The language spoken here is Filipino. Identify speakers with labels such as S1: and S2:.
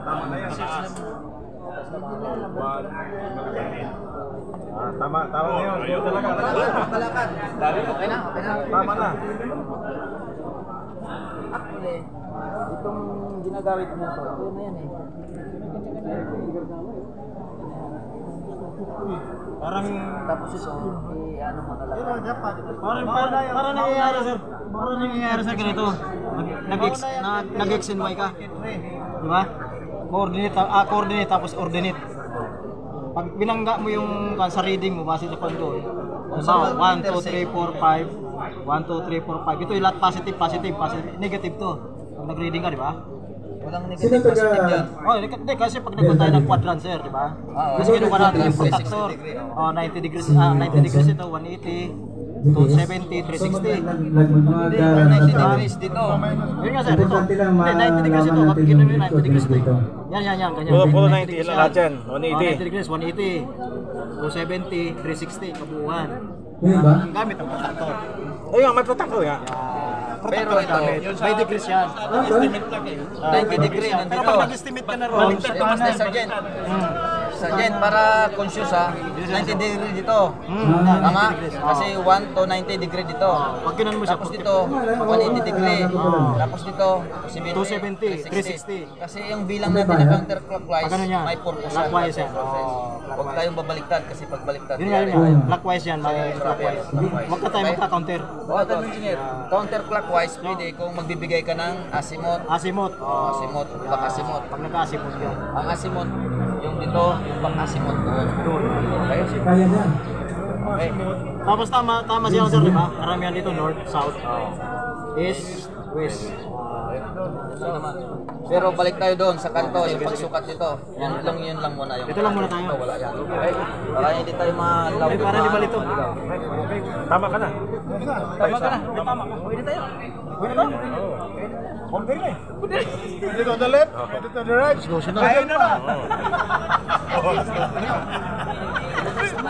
S1: Tama
S2: na yan. Ah, tama, tama na yun. Yun talaga.
S3: Okay na, okay na.
S2: Tama na.
S3: Actually, itong ginagamit mo ito, ito na yan eh.
S2: Parang
S3: Tapos ito, eh, ano mo na lang.
S4: Parang parang parang nangyayari sir. Parang nangyayari sir ganito. Nag- Nag-X na- nag-X and Y ka. Di ba? Coordinate ah, coordinate tapos ordinate. Pag binangga mo yung kan sa reading mo base sa kondo. Halimbawa, 1 2 3 4 5 1 2 3 4 5. Ito yung lahat positive, positive, positive. Negative to. Pag nag-reading ka, di ba?
S3: Walang
S1: Sino
S3: negative
S1: taga...
S3: positive yan.
S4: Oh, hindi, hindi, kasi pag nagpunta tayo ng quadrant sir, di ba?
S3: Ah,
S4: Kasi kinuha natin yung
S3: 360
S4: protector. Oh, 90 degrees, ah, 90 degrees ito, 180, 270, 360.
S1: Nagmamaga...
S3: 90 degrees dito.
S4: Yun nga sir, ito. Hindi, 90 degrees ito.
S1: malaman
S4: Pag
S1: natin
S4: kinuha
S1: yung
S4: yung 90 degrees ito.
S1: dito.
S4: Yan, yan, yan, ganyan.
S2: Puro, puro 90,
S4: 90 degrees
S2: ilan lahat yan?
S4: Oh, 90 degrees, 180, 270, 360, kabuuan. Ang gamit ang protector.
S2: Ayun, may protector nga.
S3: Pero ito,
S4: May degrees yan.
S1: Ah, ba?
S3: 90 degree
S4: Pero
S3: nandito.
S4: pag nag-estimate ka na ron,
S3: Basta sergeant. Sergeant, para conscious ha, 90 degree dito.
S1: Ah,
S3: Tama?
S4: 90 degrees.
S3: Kasi 1 to 90 degree dito.
S4: pag ginan mo siya,
S3: Tapos dito, 180 degree. Tapos dito,
S4: 270,
S3: 360. Kasi yung bilang natin na counterclockwise,
S4: Pag yan?
S3: may purpose yan.
S4: Clockwise yan.
S3: Purpose. Huwag tayong babaliktad kasi pag baliktad,
S4: yun nga, yun
S3: yari.
S4: nga. Clockwise yan, may clockwise. Huwag ka tayo magka-counter.
S3: Oh, ito engineer. Counterclockwise, pwede kung magbibigay ka ng azimuth.
S4: Asimot.
S3: Oh, azimuth, back azimuth.
S4: Pag nagka-asimot yun.
S3: Ang azimuth, yung dito, yung back azimuth doon. Okay?
S1: Kaya na.
S3: Okay.
S4: Tapos tama, tama siya sir, di ba? Karamihan dito, north, south, east, west.
S3: Pero balik tayo doon sa kanto, yung pagsukat dito. Yan lang yun lang muna yung.
S4: Ito lang muna tayo.
S3: Ito, wala yan. Okay? Para hindi tayo malaw.
S4: Ay, para di balito.
S2: Tama ka na.
S3: Tama ka na. Tama ka. Pwede tayo.
S4: Pwede?
S2: Compare na eh.
S5: Pwede to the left, pwede to the right. Ayun na lang.